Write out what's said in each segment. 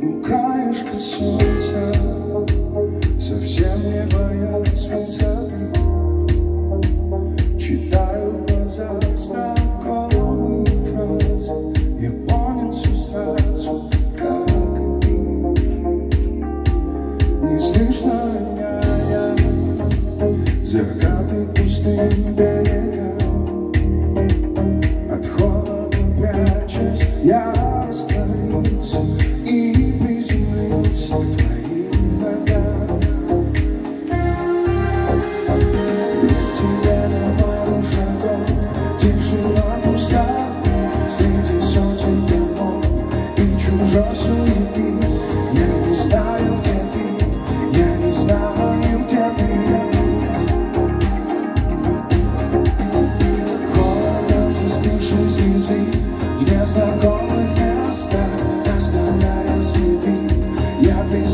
ближе солнца Совсем не боясь высоты. Читаю в глазах знакомые фразы Я понял все сразу, как и ты. Не слышно меня, я Закаты пустым берегам От холода прячась, я растворился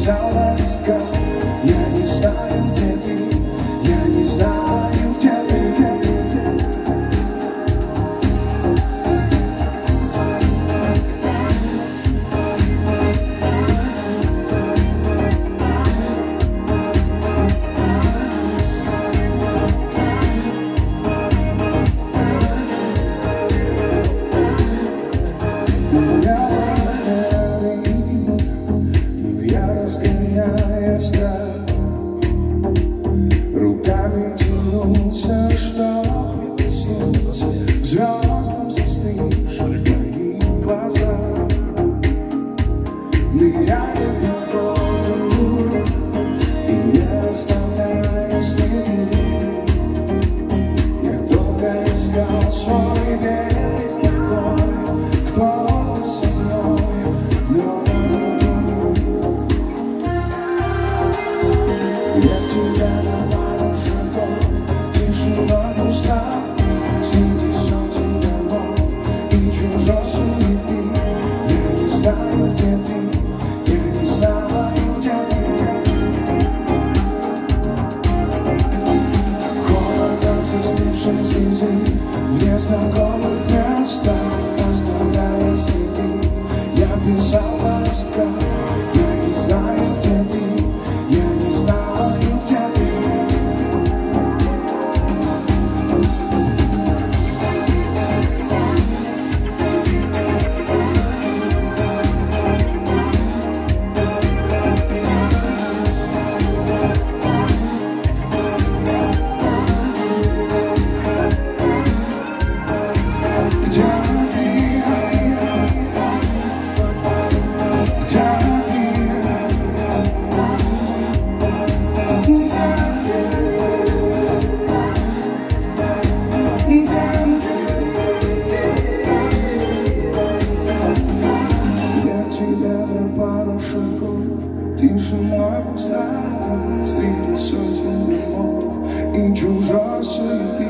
Я бежал на разгоняя страх. Руками тянулся, чтоб прикоснуться К звездам застывшим в Ныряя по воду и не оставляя следы. Я долго искал свой незнакомых местах Оставляя следы. Я бежал по ужасно, и чужасно,